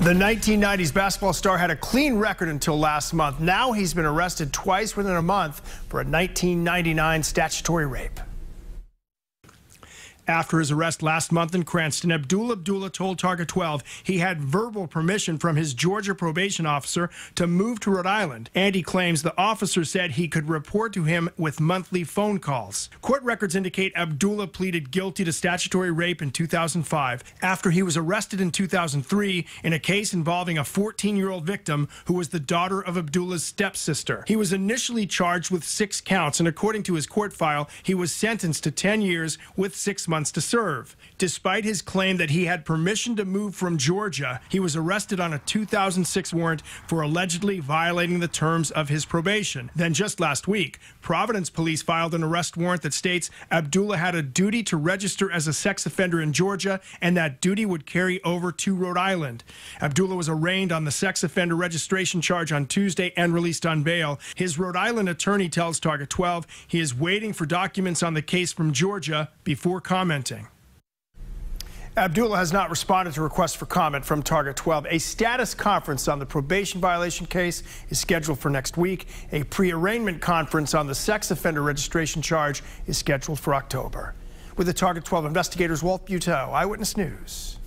The 1990s basketball star had a clean record until last month. Now he's been arrested twice within a month for a 1999 statutory rape. After his arrest last month in Cranston, Abdul Abdullah told Target 12 he had verbal permission from his Georgia probation officer to move to Rhode Island, and he claims the officer said he could report to him with monthly phone calls. Court records indicate Abdullah pleaded guilty to statutory rape in 2005 after he was arrested in 2003 in a case involving a 14 year old victim who was the daughter of Abdullah's stepsister. He was initially charged with six counts, and according to his court file, he was sentenced to 10 years with six months months to serve. Despite his claim that he had permission to move from Georgia, he was arrested on a 2006 warrant for allegedly violating the terms of his probation. Then just last week, Providence police filed an arrest warrant that states Abdullah had a duty to register as a sex offender in Georgia and that duty would carry over to Rhode Island. Abdullah was arraigned on the sex offender registration charge on Tuesday and released on bail. His Rhode Island attorney tells Target 12 he is waiting for documents on the case from Georgia before commenting commenting. Abdullah has not responded to requests for comment from Target 12. A status conference on the probation violation case is scheduled for next week. A pre-arraignment conference on the sex offender registration charge is scheduled for October. With the Target 12 investigators, Walt Buteau, Eyewitness News.